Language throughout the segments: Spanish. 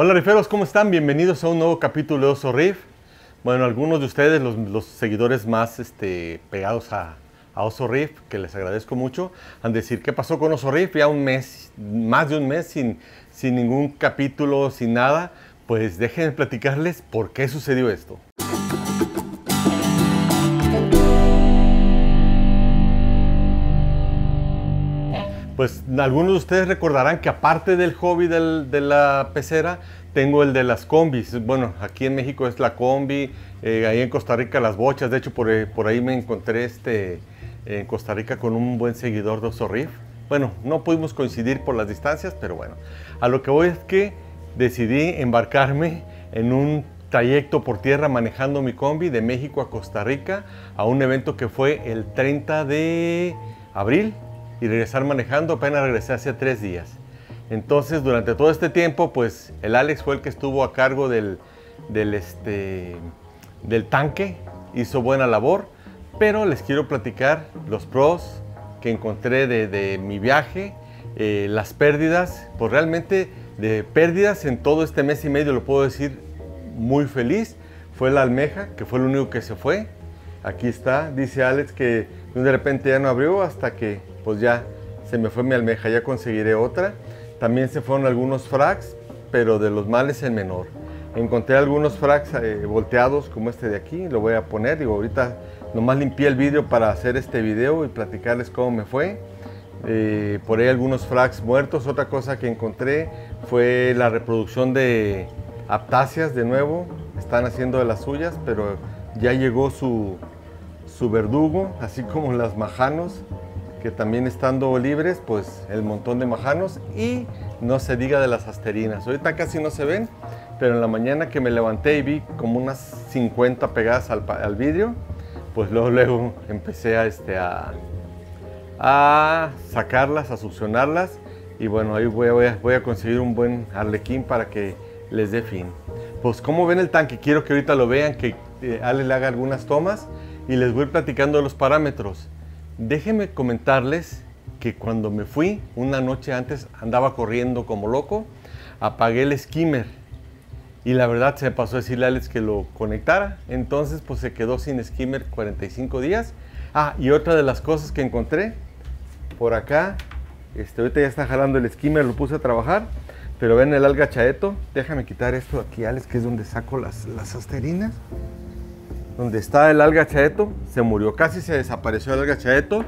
Hola riferos, ¿cómo están? Bienvenidos a un nuevo capítulo de Oso Riff. Bueno, algunos de ustedes, los, seguidores más este, pegados a, a, Oso Riff, que les agradezco mucho, han de decir, ¿qué pasó con Oso Riff? Ya un mes, más de un mes sin, sin ningún capítulo, sin nada. Pues déjenme platicarles por qué sucedió esto. Pues algunos de ustedes recordarán que aparte del hobby del, de la pecera, tengo el de las combis. Bueno, aquí en México es la combi, eh, ahí en Costa Rica las bochas. De hecho, por, eh, por ahí me encontré este, en Costa Rica con un buen seguidor de Osorrif. Bueno, no pudimos coincidir por las distancias, pero bueno. A lo que voy es que decidí embarcarme en un trayecto por tierra manejando mi combi de México a Costa Rica a un evento que fue el 30 de abril y regresar manejando, apenas regresé hace tres días. Entonces, durante todo este tiempo, pues el Alex fue el que estuvo a cargo del, del, este, del tanque, hizo buena labor, pero les quiero platicar los pros que encontré de, de mi viaje, eh, las pérdidas, pues realmente de pérdidas en todo este mes y medio, lo puedo decir muy feliz, fue la almeja, que fue lo único que se fue. Aquí está, dice Alex que de repente ya no abrió hasta que pues ya se me fue mi almeja, ya conseguiré otra. También se fueron algunos fracs, pero de los males el menor. Encontré algunos fracs eh, volteados como este de aquí, lo voy a poner. Digo, ahorita nomás limpié el vídeo para hacer este video y platicarles cómo me fue. Eh, por ahí algunos fracs muertos. Otra cosa que encontré fue la reproducción de aptáceas de nuevo. Están haciendo de las suyas, pero ya llegó su, su verdugo, así como las majanos que también estando libres, pues el montón de majanos y no se diga de las asterinas. Ahorita casi no se ven, pero en la mañana que me levanté y vi como unas 50 pegadas al, vidrio, pues luego, luego empecé a, este, a, a sacarlas, a succionarlas y bueno, ahí voy a, voy a conseguir un buen arlequín para que les dé fin. Pues como ven el tanque, quiero que ahorita lo vean, que eh, Ale le haga algunas tomas y les voy platicando los parámetros. Déjenme comentarles que cuando me fui, una noche antes andaba corriendo como loco, apagué el skimmer y la verdad se pasó a decirle a Alex que lo conectara, entonces pues se quedó sin skimmer 45 días. Ah, y otra de las cosas que encontré por acá, este, ahorita ya está jalando el skimmer, lo puse a trabajar, pero ven el alga chaeto, déjame quitar esto aquí Alex, que es donde saco las, las asterinas donde está el alga chaeto, se murió, casi se desapareció el alga chaeto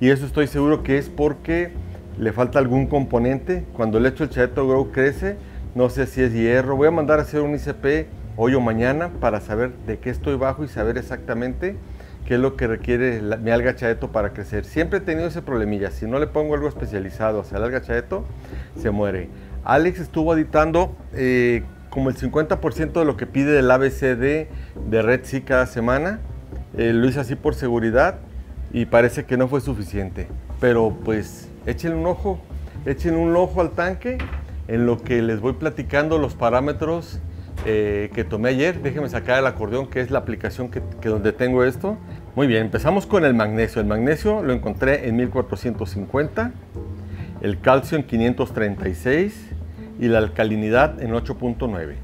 y eso estoy seguro que es porque le falta algún componente. Cuando le echo el chaeto grow crece, no sé si es hierro. Voy a mandar a hacer un ICP hoy o mañana para saber de qué estoy bajo y saber exactamente qué es lo que requiere mi alga chaeto para crecer. Siempre he tenido ese problemilla, si no le pongo algo especializado hacia el alga chaeto, se muere. Alex estuvo editando eh, como el 50% de lo que pide el ABCD de Red Sea cada semana. Eh, lo hice así por seguridad y parece que no fue suficiente. Pero pues échenle un ojo, échenle un ojo al tanque en lo que les voy platicando los parámetros eh, que tomé ayer. Déjenme sacar el acordeón, que es la aplicación que, que donde tengo esto. Muy bien, empezamos con el magnesio. El magnesio lo encontré en 1450, el calcio en 536 y la alcalinidad en 8.9.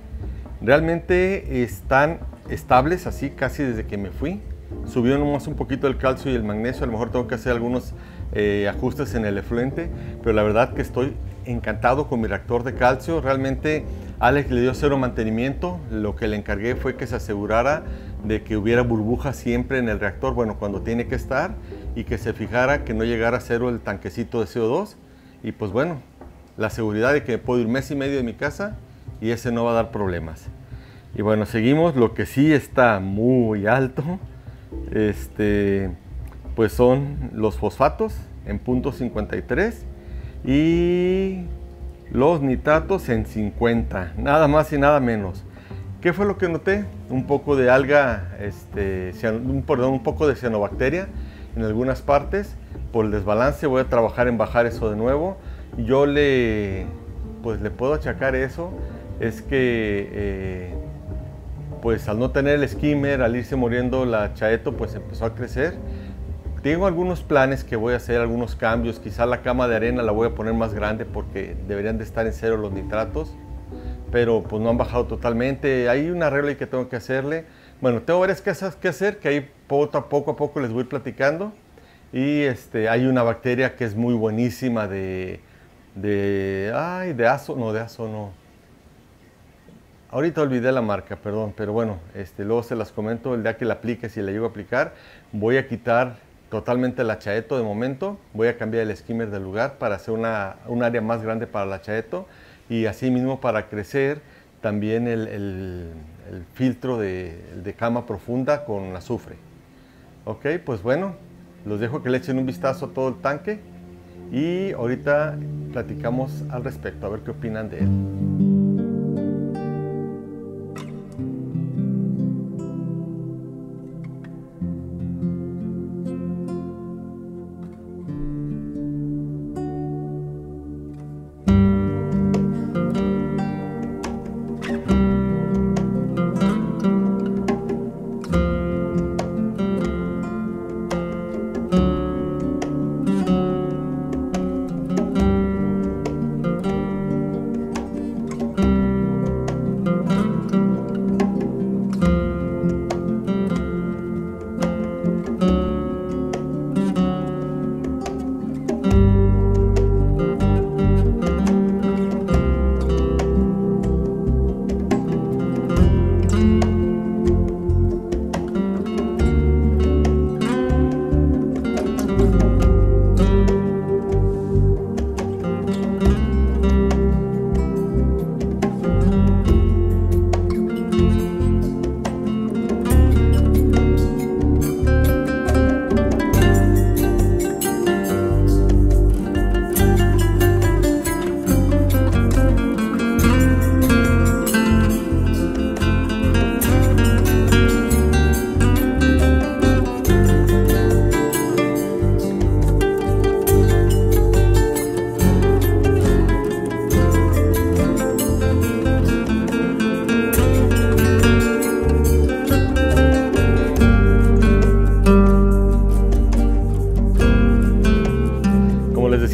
Realmente están estables así casi desde que me fui. Subió nomás un poquito el calcio y el magnesio, a lo mejor tengo que hacer algunos eh, ajustes en el efluente, pero la verdad que estoy encantado con mi reactor de calcio. Realmente Alex le dio cero mantenimiento, lo que le encargué fue que se asegurara de que hubiera burbujas siempre en el reactor, bueno, cuando tiene que estar, y que se fijara que no llegara a cero el tanquecito de CO2. Y pues bueno, la seguridad de que puedo ir mes y medio de mi casa y ese no va a dar problemas. Y bueno, seguimos. Lo que sí está muy alto, este, pues son los fosfatos en punto 53 y los nitratos en 50, nada más y nada menos. ¿Qué fue lo que noté? Un poco de alga, este, un, perdón, un poco de cianobacteria en algunas partes. Por el desbalance voy a trabajar en bajar eso de nuevo yo le, pues le puedo achacar eso, es que eh, pues al no tener el skimmer, al irse muriendo la chaeto, pues empezó a crecer. Tengo algunos planes que voy a hacer, algunos cambios, quizá la cama de arena la voy a poner más grande porque deberían de estar en cero los nitratos. pero pues no han bajado totalmente. Hay una regla que tengo que hacerle. Bueno, tengo varias cosas que hacer que ahí poco a poco, a poco les voy a ir platicando. Y este, hay una bacteria que es muy buenísima de, de, ay, de aso, no, de aso no. Ahorita olvidé la marca, perdón, pero bueno, este, luego se las comento el día que la aplique, si la llego a aplicar. Voy a quitar totalmente la chaeto de momento, voy a cambiar el skimmer del lugar para hacer una, un área más grande para la chaeto y así mismo para crecer también el, el, filtro de, de cama profunda con azufre. Ok, pues bueno, los dejo que le echen un vistazo a todo el tanque y ahorita platicamos al respecto, a ver qué opinan de él.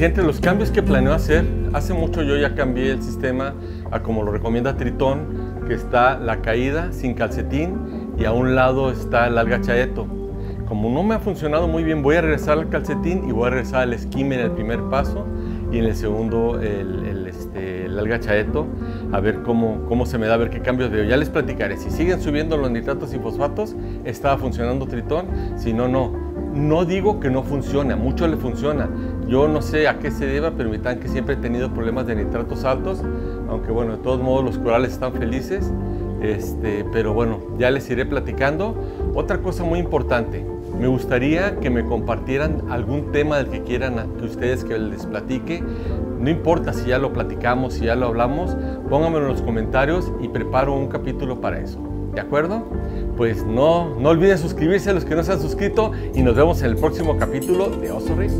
Entre los cambios que planeo hacer, hace mucho yo ya cambié el sistema a como lo recomienda Tritón, que está la caída sin calcetín y a un lado está el alga chaeto. Como no me ha funcionado muy bien, voy a regresar al calcetín y voy a regresar al esquime en el primer paso y en el segundo el, este, el alga chaeto, a ver cómo, cómo se me da, a ver qué cambios veo. Ya les platicaré. Si siguen subiendo los nitratos y fosfatos, estaba funcionando Tritón, si no, no. No digo que no funcione, a muchos le funciona. Yo no sé a qué se deba, pero mi tanque siempre he tenido problemas de nitratos altos, aunque bueno, de todos modos los corales están felices. Este, pero bueno, ya les iré platicando. Otra cosa muy importante, me gustaría que me compartieran algún tema del que quieran que ustedes que les platique. No importa si ya lo platicamos, si ya lo hablamos, pónganmelo en los comentarios y preparo un capítulo para eso. ¿De acuerdo? Pues no, no olviden suscribirse a los que no se han suscrito y nos vemos en el próximo capítulo de Oso Riz.